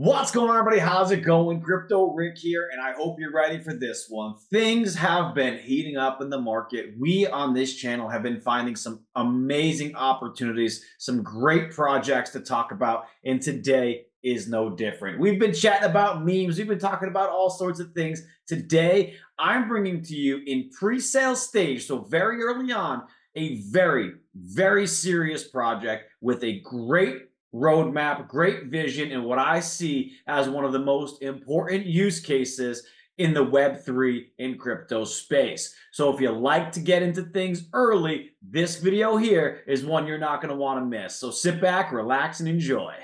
What's going on, everybody? How's it going? Crypto Rick here, and I hope you're ready for this one. Things have been heating up in the market. We on this channel have been finding some amazing opportunities, some great projects to talk about, and today is no different. We've been chatting about memes, we've been talking about all sorts of things. Today, I'm bringing to you in pre sale stage, so very early on, a very, very serious project with a great roadmap, great vision, and what I see as one of the most important use cases in the Web3 and crypto space. So if you like to get into things early, this video here is one you're not going to want to miss. So sit back, relax, and enjoy.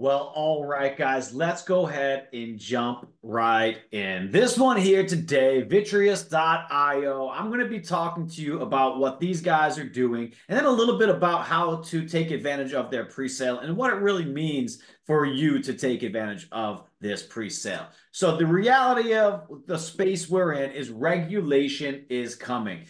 Well, all right, guys, let's go ahead and jump right in. This one here today, Vitreus.io. I'm going to be talking to you about what these guys are doing and then a little bit about how to take advantage of their pre-sale and what it really means for you to take advantage of this pre-sale. So the reality of the space we're in is regulation is coming.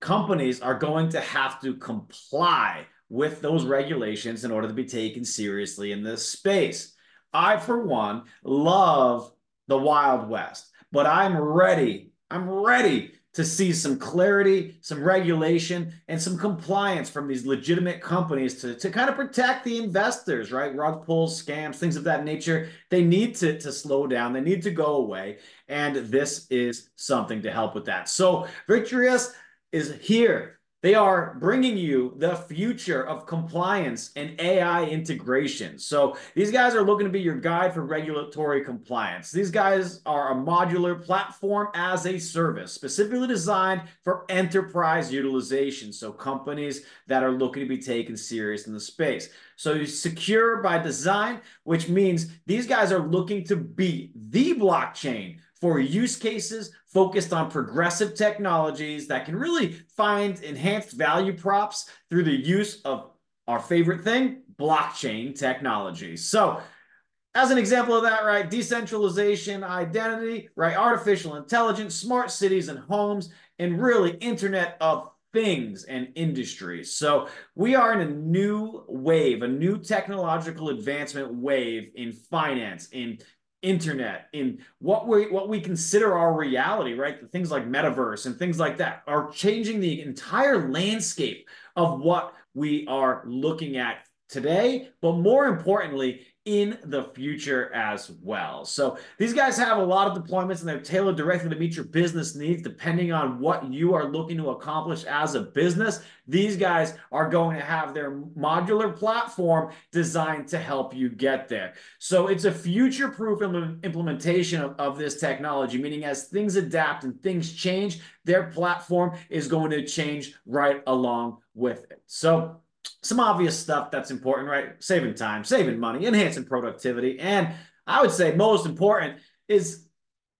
Companies are going to have to comply with those regulations in order to be taken seriously in this space. I, for one, love the Wild West, but I'm ready. I'm ready to see some clarity, some regulation, and some compliance from these legitimate companies to, to kind of protect the investors, right? Rug pulls, scams, things of that nature. They need to, to slow down, they need to go away. And this is something to help with that. So, Vitreus is here they are bringing you the future of compliance and AI integration. So these guys are looking to be your guide for regulatory compliance. These guys are a modular platform as a service, specifically designed for enterprise utilization. So companies that are looking to be taken serious in the space. So secure by design, which means these guys are looking to be the blockchain for use cases focused on progressive technologies that can really find enhanced value props through the use of our favorite thing, blockchain technology. So, as an example of that, right, decentralization, identity, right, artificial intelligence, smart cities and homes, and really Internet of things and industries. So we are in a new wave, a new technological advancement wave in finance, in internet in what we what we consider our reality right? The things like metaverse and things like that are changing the entire landscape of what we are looking at today but more importantly in the future as well. So these guys have a lot of deployments and they're tailored directly to meet your business needs depending on what you are looking to accomplish as a business. These guys are going to have their modular platform designed to help you get there. So it's a future-proof implementation of, of this technology, meaning as things adapt and things change, their platform is going to change right along with it. So some obvious stuff that's important, right? Saving time, saving money, enhancing productivity. And I would say most important is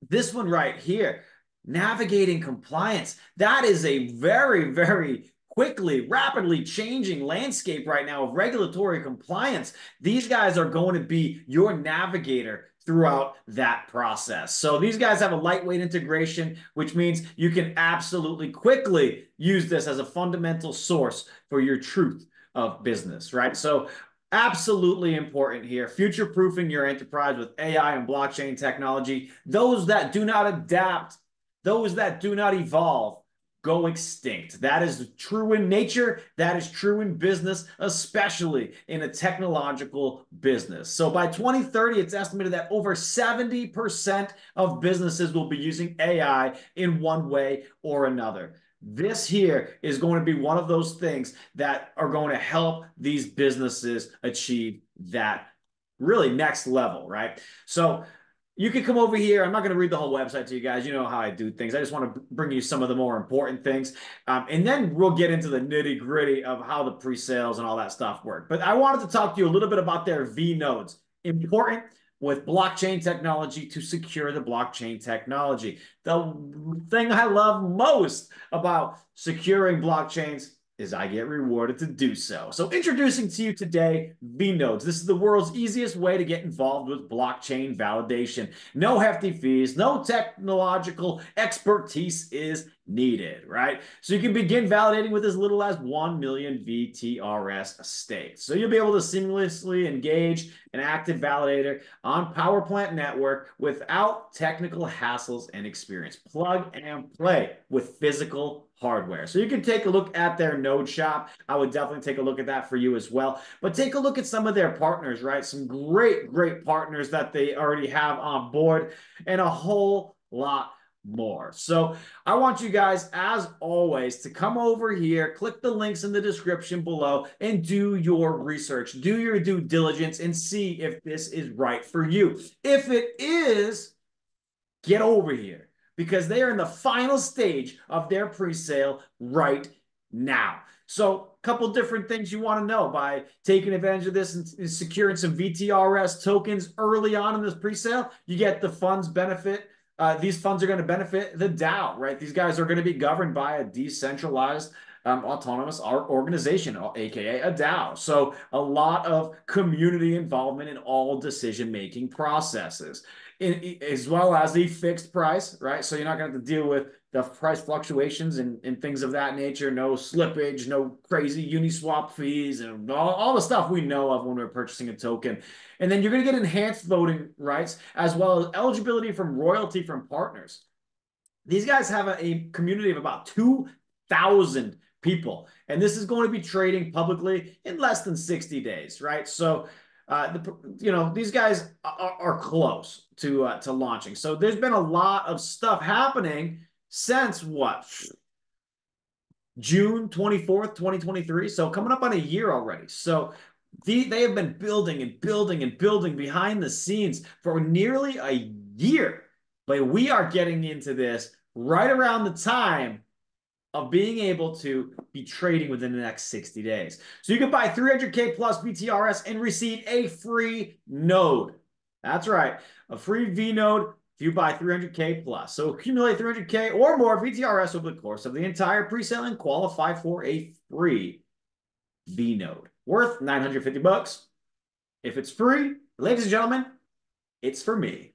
this one right here navigating compliance. That is a very, very quickly, rapidly changing landscape right now of regulatory compliance. These guys are going to be your navigator throughout that process. So these guys have a lightweight integration, which means you can absolutely quickly use this as a fundamental source for your truth of business, right? So absolutely important here. Future proofing your enterprise with AI and blockchain technology. Those that do not adapt, those that do not evolve, go extinct. That is true in nature. That is true in business, especially in a technological business. So by 2030, it's estimated that over 70% of businesses will be using AI in one way or another. This here is going to be one of those things that are going to help these businesses achieve that really next level, right? So you can come over here. I'm not going to read the whole website to you guys. You know how I do things. I just want to bring you some of the more important things. Um, and then we'll get into the nitty gritty of how the pre sales and all that stuff work. But I wanted to talk to you a little bit about their V nodes. Important with blockchain technology to secure the blockchain technology. The thing I love most about securing blockchains is I get rewarded to do so. So introducing to you today, VNodes. This is the world's easiest way to get involved with blockchain validation. No hefty fees, no technological expertise is needed, right? So you can begin validating with as little as 1 million VTRS stakes. So you'll be able to seamlessly engage an active validator on Power Plant Network without technical hassles and experience. Plug and play with physical hardware. So you can take a look at their node shop. I would definitely take a look at that for you as well. But take a look at some of their partners, right? Some great, great partners that they already have on board and a whole lot more. So I want you guys, as always, to come over here, click the links in the description below, and do your research, do your due diligence, and see if this is right for you. If it is, get over here because they are in the final stage of their pre-sale right now. So a couple different things you want to know by taking advantage of this and securing some VTRS tokens early on in this pre-sale, you get the funds benefit uh, these funds are going to benefit the DAO, right? These guys are going to be governed by a decentralized um, autonomous organization, aka a DAO. So a lot of community involvement in all decision-making processes, in, as well as the fixed price, right? So you're not going to have to deal with the price fluctuations and, and things of that nature, no slippage, no crazy Uniswap fees, and all, all the stuff we know of when we're purchasing a token. And then you're going to get enhanced voting rights as well as eligibility from royalty from partners. These guys have a, a community of about 2,000 people, and this is going to be trading publicly in less than 60 days, right? So, uh, the, you know, these guys are, are close to uh, to launching. So there's been a lot of stuff happening since what? June 24th, 2023. So coming up on a year already. So the, they have been building and building and building behind the scenes for nearly a year. But we are getting into this right around the time of being able to be trading within the next 60 days. So you can buy 300K plus VTRS and receive a free node. That's right, a free V node if you buy 300K plus. So accumulate 300K or more VTRS over the course of the entire pre-sale and qualify for a free V node worth 950 bucks. If it's free, ladies and gentlemen, it's for me.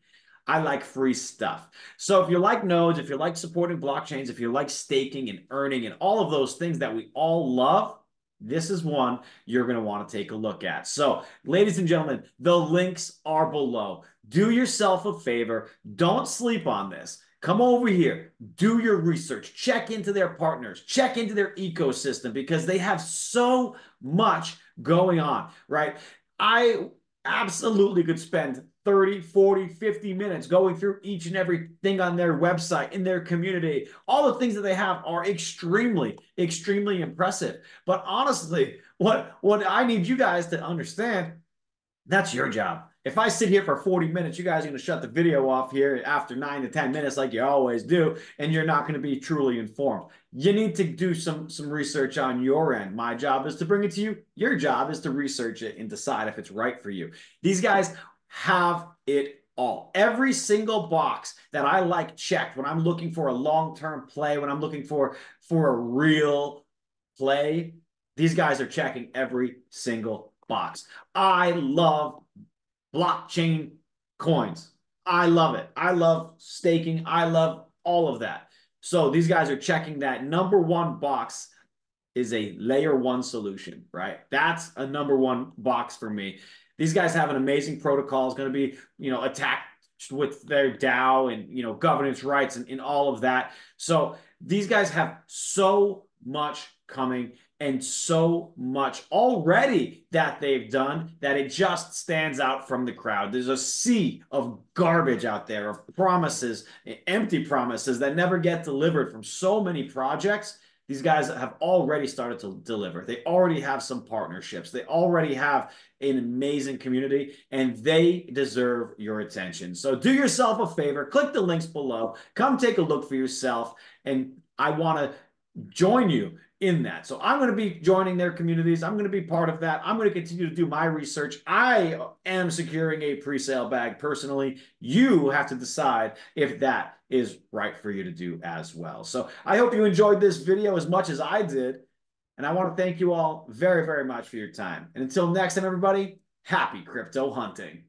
I like free stuff. So if you like nodes, if you like supporting blockchains, if you like staking and earning and all of those things that we all love, this is one you're going to want to take a look at. So, ladies and gentlemen, the links are below. Do yourself a favor. Don't sleep on this. Come over here, do your research, check into their partners, check into their ecosystem because they have so much going on, right? I absolutely could spend 30, 40, 50 minutes going through each and every thing on their website, in their community. All the things that they have are extremely, extremely impressive. But honestly, what, what I need you guys to understand, that's your job. If I sit here for 40 minutes, you guys are going to shut the video off here after nine to 10 minutes like you always do, and you're not going to be truly informed. You need to do some, some research on your end. My job is to bring it to you. Your job is to research it and decide if it's right for you. These guys have it all. Every single box that I like checked when I'm looking for a long-term play, when I'm looking for, for a real play, these guys are checking every single box. I love blockchain coins. I love it. I love staking. I love all of that. So these guys are checking that number one box is a layer one solution, right? That's a number one box for me. These guys have an amazing protocol. It's going to be, you know, attacked with their DAO and, you know, governance rights and, and all of that. So these guys have so much coming and so much already that they've done that it just stands out from the crowd. There's a sea of garbage out there, of promises, empty promises that never get delivered from so many projects these guys have already started to deliver. They already have some partnerships. They already have an amazing community and they deserve your attention. So do yourself a favor, click the links below, come take a look for yourself. And I want to join you in that. So I'm going to be joining their communities. I'm going to be part of that. I'm going to continue to do my research. I am securing a pre-sale bag personally. You have to decide if that is right for you to do as well. So I hope you enjoyed this video as much as I did. And I want to thank you all very, very much for your time. And until next time, everybody, happy crypto hunting.